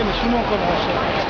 我们手动控制。